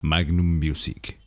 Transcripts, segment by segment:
Magnum Music.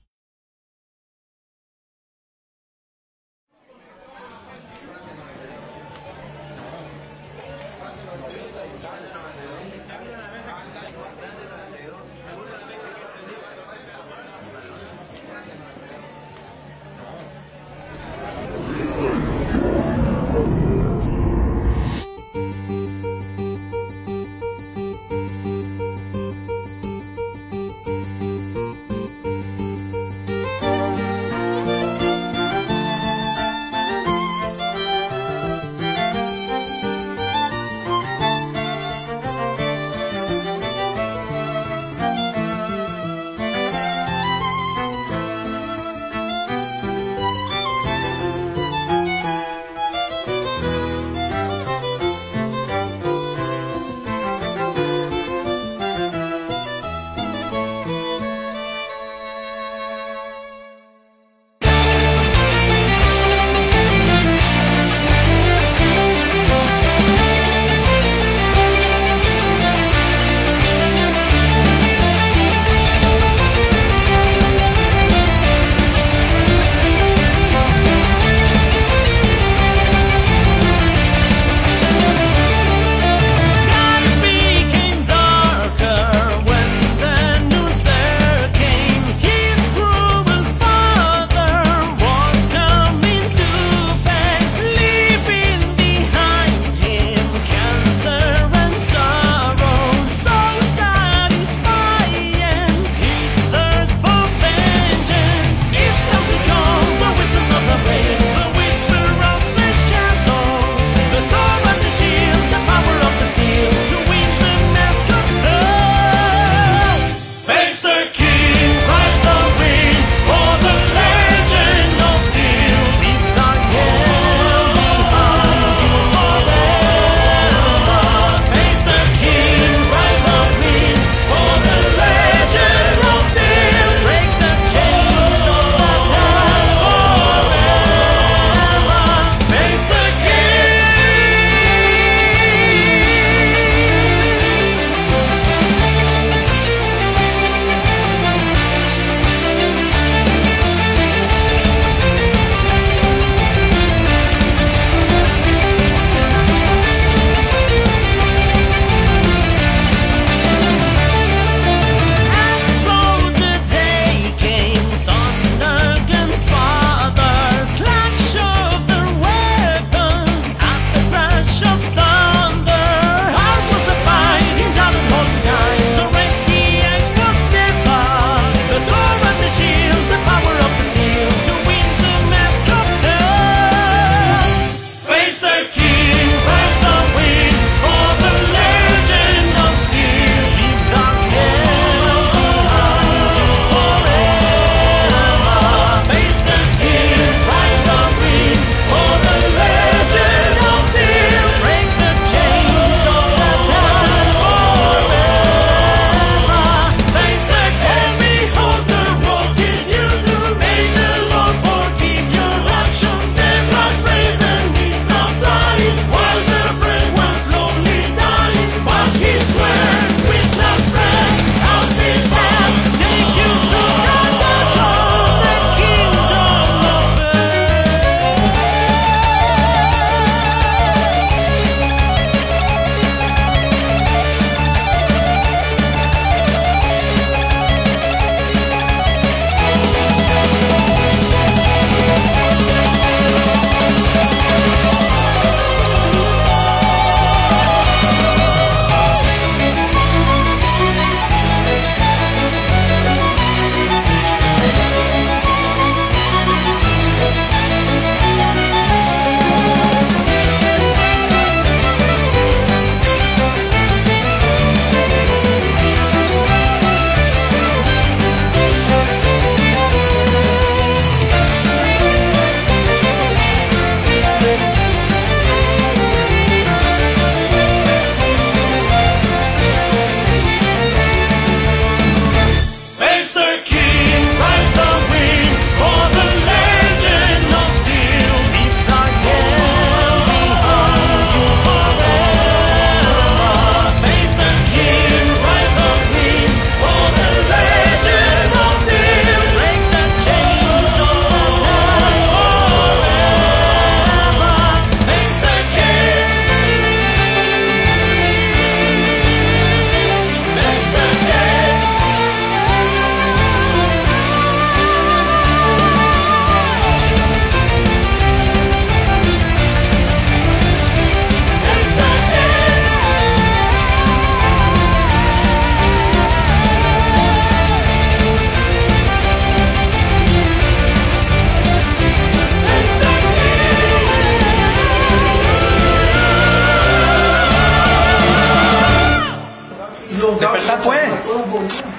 Despertar, pues.